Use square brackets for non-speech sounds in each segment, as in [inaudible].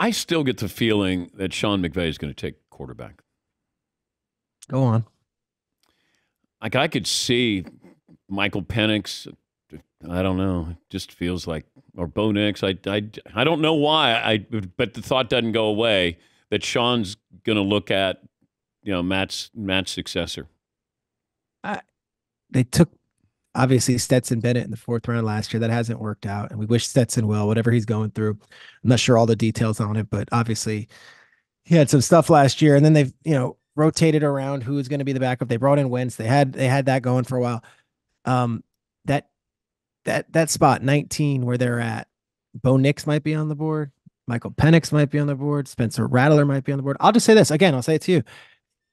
I still get the feeling that Sean McVay is going to take quarterback. Go on. Like I could see Michael Penix. I don't know. It just feels like or Bo Nix. I, I, I don't know why. I but the thought doesn't go away that Sean's going to look at you know Matt's Matt's successor. I, they took obviously Stetson Bennett in the fourth round last year. That hasn't worked out, and we wish Stetson well, whatever he's going through. I'm not sure all the details on it, but obviously he had some stuff last year, and then they've you know rotated around who is going to be the backup. They brought in Wentz. They had they had that going for a while. Um, that that that spot 19 where they're at, Bo Nix might be on the board. Michael Penix might be on the board. Spencer Rattler might be on the board. I'll just say this again. I'll say it to you.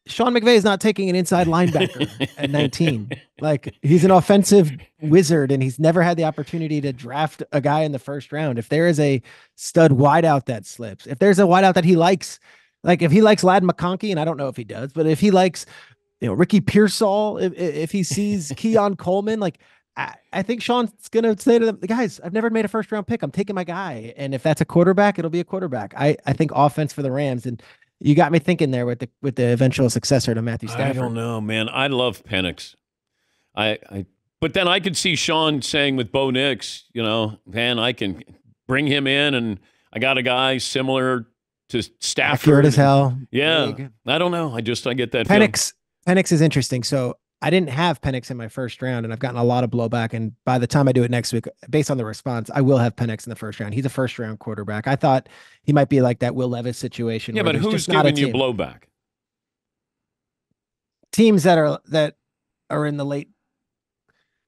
Sean McVay is not taking an inside linebacker [laughs] at 19. Like he's an offensive wizard and he's never had the opportunity to draft a guy in the first round. If there is a stud wideout that slips, if there's a wideout that he likes, like if he likes Ladd McConkey, and I don't know if he does, but if he likes, you know, Ricky Pearsall, if, if he sees [laughs] Keon Coleman, like I, I think Sean's gonna say to them, guys, I've never made a first round pick. I'm taking my guy. And if that's a quarterback, it'll be a quarterback. I, I think offense for the Rams. And you got me thinking there with the with the eventual successor to Matthew Stafford. I don't know, man. I love Penix. I, I but then I could see Sean saying with Bo Nix, you know, man, I can bring him in and I got a guy similar to Stafford. Accurate as hell. Yeah. Big. I don't know. I just I get that Penix feeling. Penix is interesting. So I didn't have Penix in my first round, and I've gotten a lot of blowback. And by the time I do it next week, based on the response, I will have Penix in the first round. He's a first round quarterback. I thought he might be like that Will Levis situation. Yeah, but who's giving you blowback? Teams that are that are in the late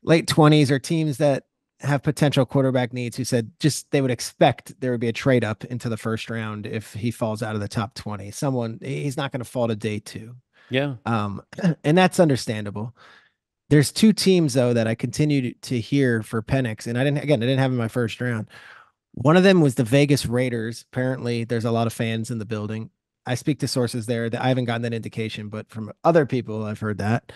late twenties, or teams that have potential quarterback needs who said just they would expect there would be a trade up into the first round if he falls out of the top 20. Someone he's not going to fall to day two. Yeah. Um, [clears throat] and that's understandable. There's two teams though that I continue to hear for Penix, and I didn't again I didn't have in my first round. One of them was the Vegas Raiders. Apparently, there's a lot of fans in the building. I speak to sources there that I haven't gotten that indication, but from other people, I've heard that.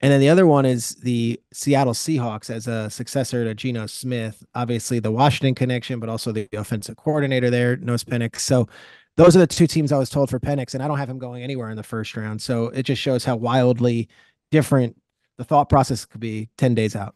And then the other one is the Seattle Seahawks as a successor to Geno Smith. Obviously, the Washington connection, but also the offensive coordinator there knows Penix. So those are the two teams I was told for Penix, and I don't have him going anywhere in the first round. So it just shows how wildly different the thought process could be 10 days out.